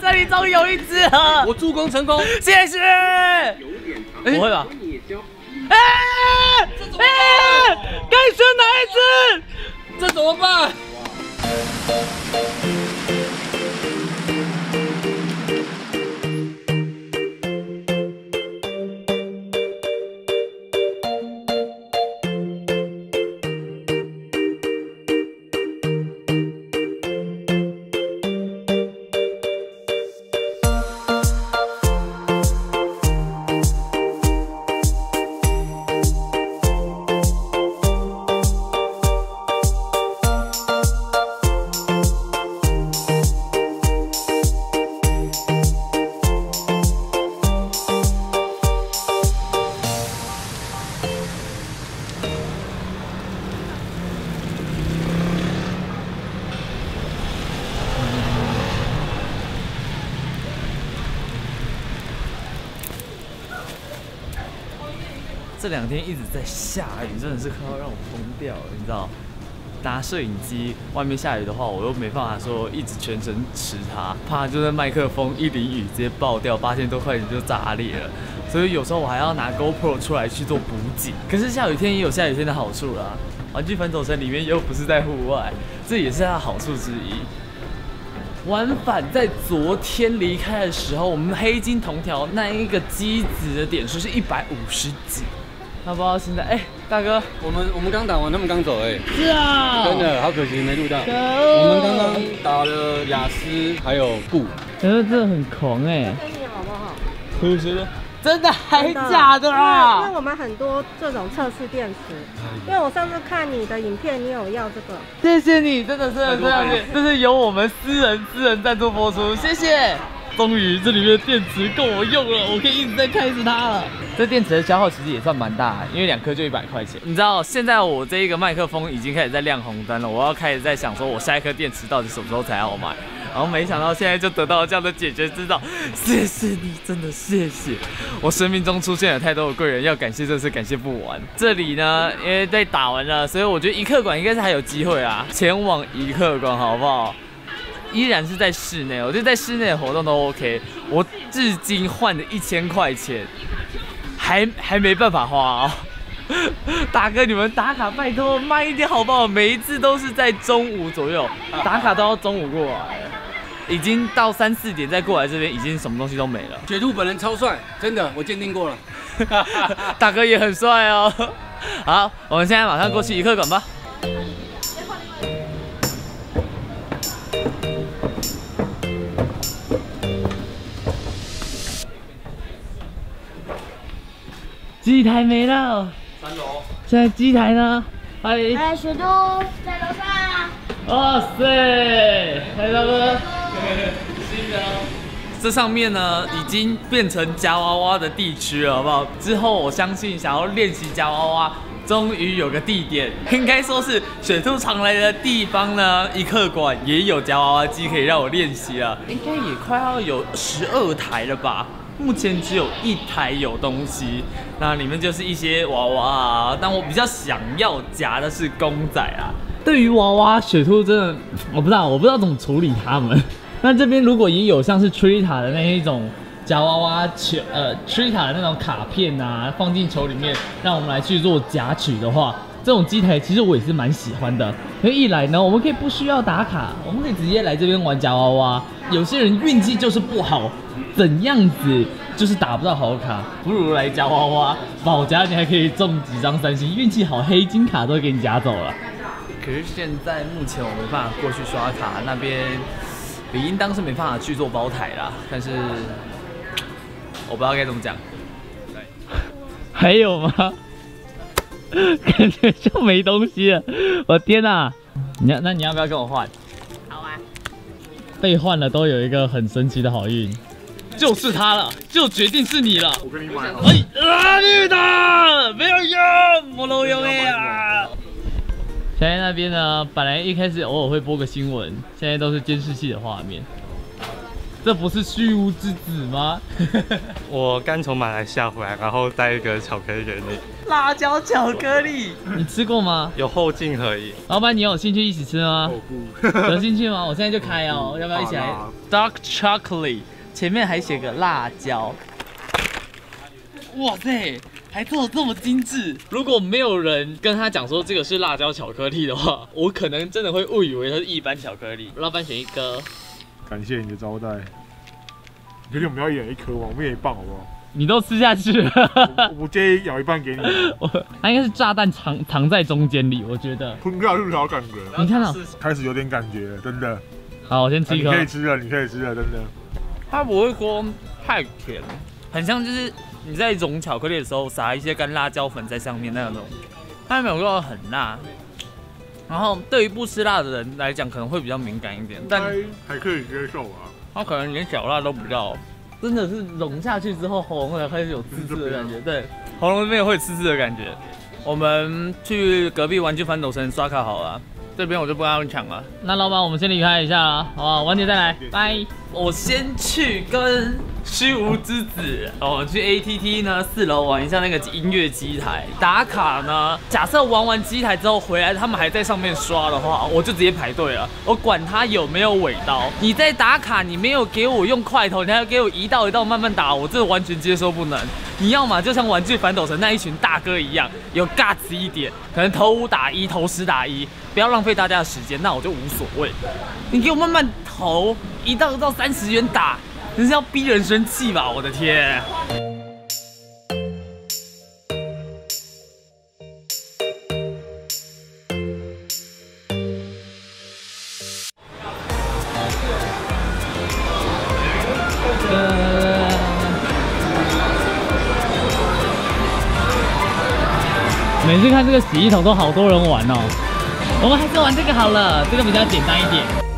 这里终于有一只了，我助攻成功，谢谢。不会吧？哎哎，该选哪一只？这怎么办？这两天一直在下雨，真的是快要让我疯掉了，你知道？拿摄影机，外面下雨的话，我又没办法说一直全程持它，怕就是麦克风一淋雨直接爆掉，八千多块钱就炸裂了。所以有时候我还要拿 GoPro 出来去做补给。可是下雨天也有下雨天的好处啦，玩具反斗城里面又不是在户外，这也是它的好处之一。玩反在昨天离开的时候，我们黑金铜条那一个机子的点数是一百五十几。那不知道现在，哎，大哥，我们我们刚打完，他们刚走，哎，是啊，真的好可惜没录到。我们刚刚打了雅思，还有布，可是这很狂哎，给你好不好？可惜了。真的还假的因为？我们很多这种测试电池，因为我上次看你的影片，你有要这个，谢谢你，真的是这样子，这是由我们私人私人赞助播出，谢谢。终于这里面的电池够我用了，我可以一直在开着它了。这电池的消耗其实也算蛮大，因为两颗就一百块钱。你知道现在我这一个麦克风已经开始在亮红灯了，我要开始在想说我下一颗电池到底什么时候才要买。然后没想到现在就得到了这样的解决之道，谢谢你，真的谢谢。我生命中出现了太多的贵人，要感谢这次感谢不完。这里呢，因为被打完了，所以我觉得一客馆应该是还有机会啊，前往一客馆好不好？依然是在室内，我觉得在室内的活动都 OK。我至今换了一千块钱，还还没办法花啊、大哥，你们打卡拜托慢一点好不好？每一次都是在中午左右打卡，都要中午过来，已经到三四点再过来这边，已经什么东西都没了。雪兔本人超帅，真的，我鉴定过了。大哥也很帅哦。好，我们现在马上过去一客馆吧。机台没了，三楼，现在机台呢？嗨，哎，雪都在楼上。哇塞，嗨大哥，这上面呢已经变成夹娃娃的地区了，好不好？之后我相信想要练习夹娃娃，终于有个地点，应该说是雪兔常来的地方呢。一客馆也有夹娃娃机可以让我练习了，应该也快要有十二台了吧。目前只有一台有东西，那里面就是一些娃娃啊。但我比较想要夹的是公仔啊。对于娃娃，雪兔真的我不知道，我不知道怎么处理它们。那这边如果也有像是 Trita 的那一种夹娃娃球，呃，Trita 的那种卡片啊，放进球里面，让我们来去做夹取的话，这种机台其实我也是蛮喜欢的。因为一来呢，我们可以不需要打卡，我们可以直接来这边玩夹娃娃。有些人运气就是不好，怎样子就是打不到好卡，不如来夹娃娃，保夹你还可以中几张三星，运气好黑金卡都给你夹走了。可是现在目前我没办法过去刷卡，那边理应当是没办法去做包台啦。但是我不知道该怎么讲。还有吗？感觉就没东西了。我天哪、你要那你要不要跟我换？好啊。被换了都有一个很神奇的好运，就是他了，就决定是你了。我跟你买好。哎啊，绿的没有用，没路用的啊！现在那边呢，本来一开始偶尔会播个新闻，现在都是监视器的画面。这不是虚无之子吗？我刚从马来西亚回来，然后带一个巧克力给你，辣椒巧克力，你吃过吗？有后劲可以。老板，你有兴趣一起吃吗？不，有兴趣吗？我现在就开哦，要不要一起来？Dark chocolate，前面还写个辣椒。哇塞，还做的这么精致！如果没有人跟他讲说这个是辣椒巧克力的话，我可能真的会误以为它是一般巧克力。老板选一个，感谢你的招待。你确定我们要一人一颗吗？我们也一半好不好？你都吃下去了。我我不介意咬一半给你，我它应该是炸弹藏藏在中间里，我觉得。吞下去才有感觉。你看到？开始有点感觉了，真的。好，我先吃一颗你可。以吃了，你可以吃了，真的。它不会说太甜，很像就是你在融巧克力的时候撒一些干辣椒粉在上面那种，它没有说很辣。然后对于不吃辣的人来讲，可能会比较敏感一点，但还还可以接受啊。他可能连小辣都不要。真的是融下去之后，喉咙会开始有刺刺的感觉，对，喉咙这边会刺刺的感觉。我们去隔壁玩具反斗城刷卡好了，这边我就不跟他们抢了。那老板，我们先离开一下啊，好不好？晚点再来，拜。我先去跟虚无之子哦，去 ATT 呢四楼玩一下那个音乐机台打卡呢。假设玩完机台之后回来，他们还在上面刷的话，我就直接排队了。我管他有没有尾刀，你在打卡，你没有给我用快头，你还要给我一道一道慢慢打，我这完全接受不能。你要嘛就像玩具反斗城那一群大哥一样，有尬子一点，可能投五打一，投十打一，不要浪费大家的时间，那我就无所谓。你给我慢慢投，一道一道三十元打，你是要逼人生气吧？我的天！每次看这个洗衣桶都好多人玩哦，我们还是玩这个好了，这个比较简单一点。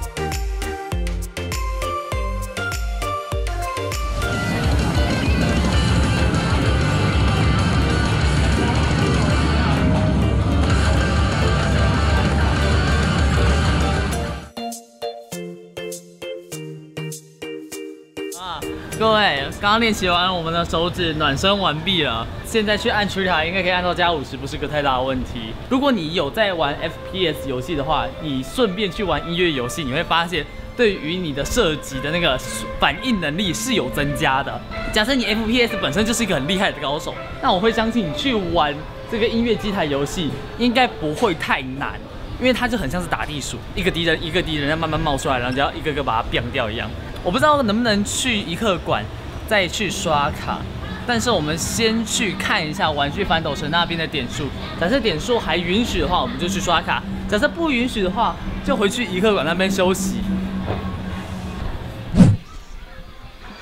刚练习完，我们的手指暖身完毕了，现在去按曲塔应该可以按到加五十，不是个太大的问题。如果你有在玩 FPS 游戏的话，你顺便去玩音乐游戏，你会发现对于你的射击的那个反应能力是有增加的。假设你 FPS 本身就是一个很厉害的高手，那我会相信你去玩这个音乐机台游戏应该不会太难。因为它就很像是打地鼠，一个敌人一个敌人要慢慢冒出来，然后就要一个个把它变掉一样。我不知道能不能去一刻馆再去刷卡，但是我们先去看一下玩具反斗城那边的点数。假设点数还允许的话，我们就去刷卡；假设不允许的话，就回去一刻馆那边休息。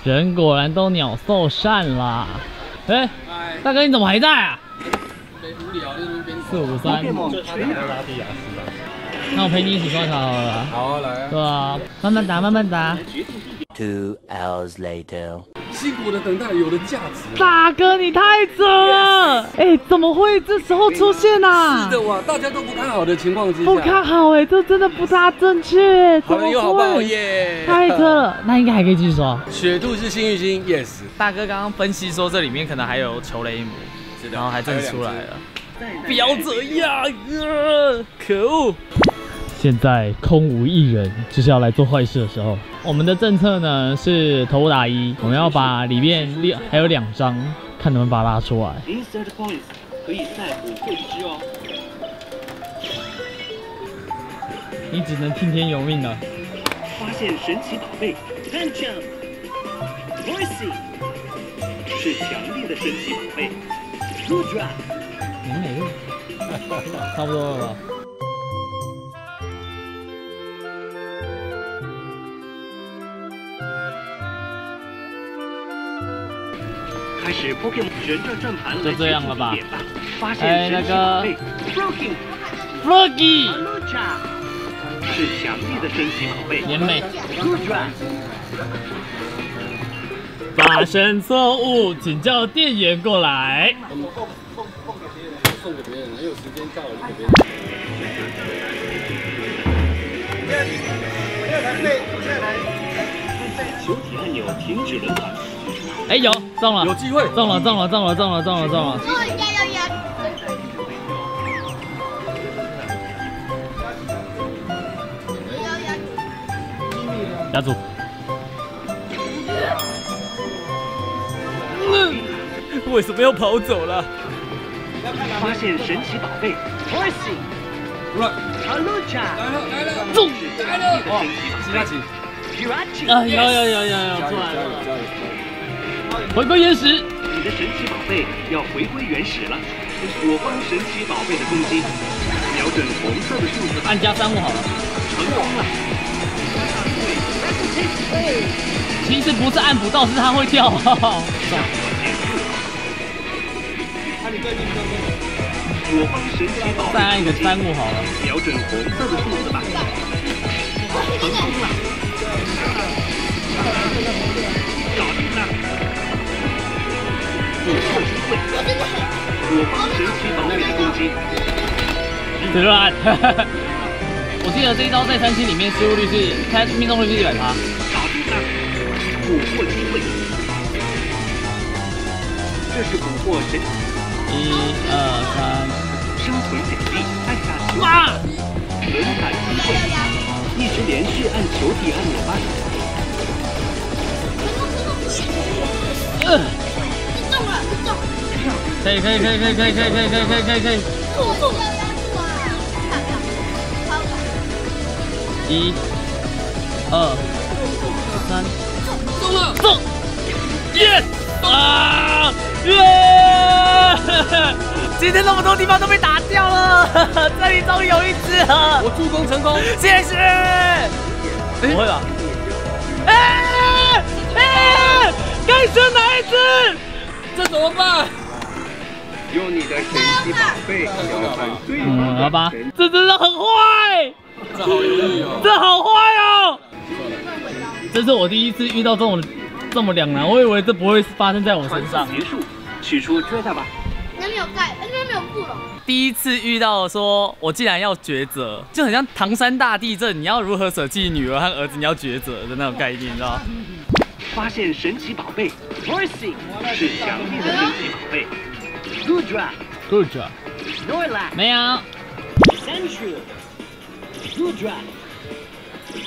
人果然都鸟兽散啦！哎、大哥你怎么还在啊？四五三。那我陪你一起刷卡好了。好啊，来啊。对啊，慢慢打，慢慢打。Two hours later. 辛苦的等待有了价值。大哥，你太扯了！哎、怎么会这时候出现啊？是的哇，大家都不看好的情况之下，不看好哎、这真的不大正确，好怎么人有好报会？耶。太扯了，那应该还可以继续说。雪兔是幸运星，yes。大哥刚刚分析说这里面可能还有球雷姆，然后还真的出来了。不要这样，呃可恶！现在空无一人，就是要来做坏事的时候。我们的政策呢是头打一，我们要把里面六还有两张，看能不能把它拉出来。Insert points 可以再补获一只哦。你只能听天由命了。发现神奇宝贝 n m Voicey 是强力的神奇宝贝 Rudra 你们哪个？差不多了吧？开始 Pokemon 旋转转盘就这样了吧。哎现神奇宝贝 Froakie Froggy，Alucha 是强力的神奇宝贝年美。发生错误，请叫店员过来。送给别人，还有时间到了就给别人。球体按钮停止轮盘。哎，有中了，有机会，中了，中了，中了，中了，中了，中了。压住。为什么要跑走了？发现神奇宝贝，Horsey，Right，Alucha，来。了来了，中，来了，哇，吉拉奇，吉拉奇，啊，有有有有有，错回归原始，你的神奇宝贝要回归原始了。我方神奇宝贝的攻击，瞄准红色的数字，按加三五好了。成功了。其实不是按不到，是它会跳。我方神奇宝贝再按一个三五好了。瞄准红色的数字吧，成功了。搞定了。我方神奇宝贝的攻击，随便按。我记得这一招在三星里面失误率是，它命中率是一百趴。搞定了。捕获机会，这是捕获神一二三生存奖励，按下球，哇！轮盘机会，一直连续按球体按钮吧。呃，可以可以可以可以可以可以可以可以可以可以可以。一、二、三，中了，中！耶！啊！耶！今天那么多地方都被打掉了，这里终于有一只了，我助攻成功。谢谢。不会吧？哎哎，该选哪一只？这怎么办？用你的神奇宝贝召唤最好吧这真的很坏，这好犹豫哦。这好坏哦。这是我第一次遇到这种这么两难，我以为这不会发生在我身上结束，取出缺它吧。那边有盖，那边没有布了。第一次遇到说，我竟然要抉择，就很像唐山大地震，你要如何舍弃女儿和儿子，你要抉择的那种概念，你知道吗？发现神奇宝贝 Horsey 是强力的神奇宝贝。Gudra Good job。Snorlax 没有。Sandshrew Gudra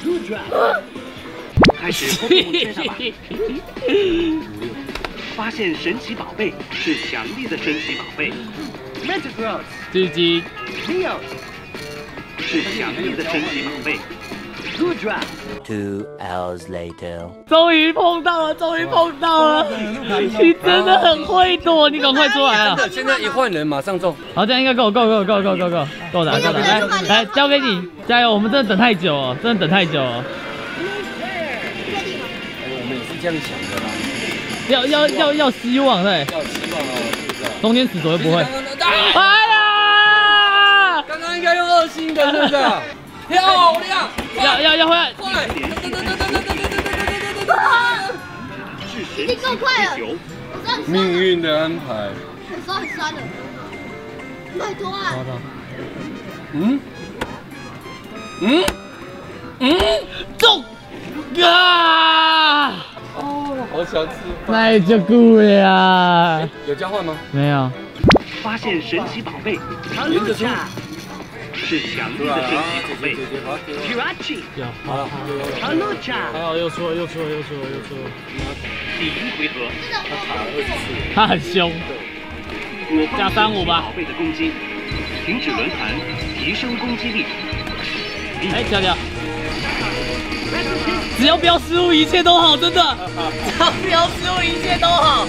Gudra 开始公布缺它吧。发现神奇宝贝是强力的神奇宝贝。Metagross 狙击。Leo 是强力的神奇宝贝。Gudra Two hours later. 终于碰到了，终于碰到了！你真的很会躲，你赶快出来啊！现在一换人马上中。好，这样应该够够够够够够够够的，够的。来来，交给你，加油！我们真的等太久了，真的等太久了。我们也是这样想的啦，要要要要希望对，要希望哦，是不是？中间死左又不会。啊哎呀！刚刚应该用二星的，是不是？漂亮，要要要回来！快！是神奇你够快了，命，运的安排。很酸很酸的。拜托啊！嗯嗯嗯，中啊！哦好想吃。那就够了呀。有交换吗？没有。发现神奇宝贝连着出 Halucha 是强力的神奇宝贝。姐好，给我 Jirachi 有，好了，好了。好又出了又出了又出了又出了。第一回合，他很凶。我方加三五吧宝贝的攻击，停止轮盘，提升攻击力。哎，调调。只要不要失误，一切都好，真的。只要不要失误，一切都好。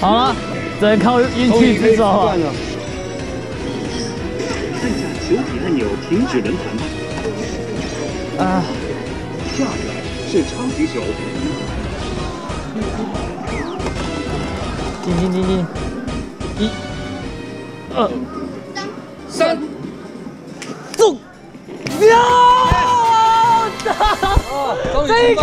好了，只能靠运气之手。按下球体按钮，停止轮盘吧。啊，下一个是超级球，进进进进，一、二、这个，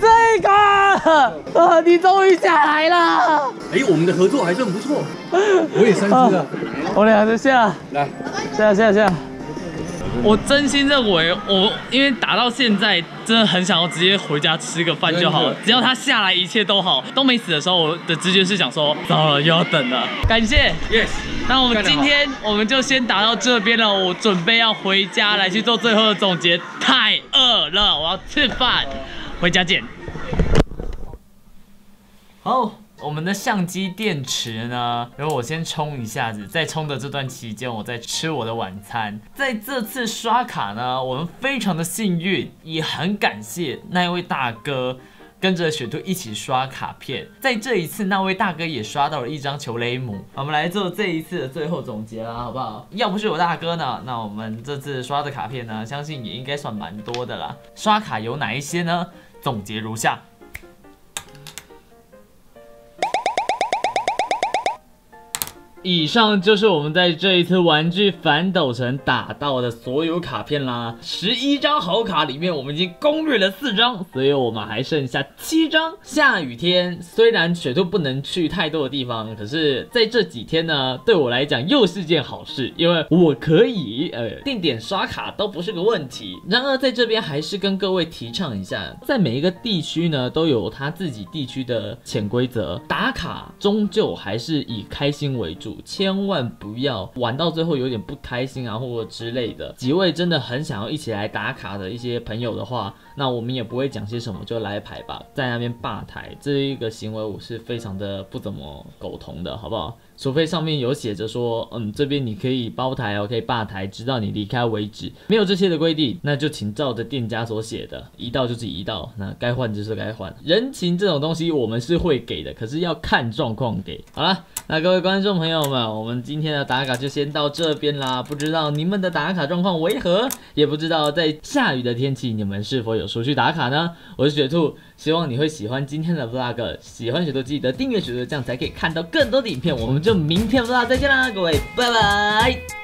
这个，啊，你终于下来了。哎，我们的合作还算不错。我也三只了。我俩就下，来，下下下。我真心认为，我因为打到现在，真的很想要直接回家吃个饭就好了只要他下来，一切都好，都没死的时候，我的直觉是想说，糟了，又要等了。感谢，yes。那我们今天我们就先打到这边了，我准备要回家来去做最后的总结。太饿了，我要吃饭，回家见。好，我们的相机电池呢？然后我先充一下子，在充的这段期间，我在吃我的晚餐。在这次刷卡呢，我们非常的幸运，也很感谢那一位大哥。跟着雪兔一起刷卡片，在这一次，那位大哥也刷到了一张球雷姆。我们来做这一次的最后总结啦，好不好？要不是有大哥呢，那我们这次刷的卡片呢，相信也应该算蛮多的啦。刷卡有哪一些呢？总结如下。以上就是我们在这一次玩具反斗城打到的所有卡片啦。十一张好卡里面，我们已经攻略了四张，所以我们还剩下七张。下雨天虽然雪兔不能去太多的地方，可是在这几天呢，对我来讲又是件好事，因为我可以呃定点刷卡都不是个问题。然而在这边还是跟各位提倡一下，在每一个地区呢都有他自己地区的潜规则，打卡终究还是以开心为主。千万不要玩到最后有点不开心啊，或者之类的。几位真的很想要一起来打卡的一些朋友的话，那我们也不会讲些什么，就来排吧。在那边霸台这一个行为，我是非常的不怎么苟同的，好不好？除非上面有写着说，嗯，这边你可以包台哦，可以霸台，直到你离开为止。没有这些的规定，那就请照着店家所写的，一道就是一道，那该换就是该换。人情这种东西我们是会给的，可是要看状况给。好了，那各位观众朋友们，我们今天的打卡就先到这边啦。不知道你们的打卡状况为何，也不知道在下雨的天气你们是否有出去打卡呢？我是雪兔。希望你会喜欢今天的 vlog，喜欢雪兔记得订阅雪兔，这样才可以看到更多的影片。我们就就明天 vlog 再见啦，各位，拜拜。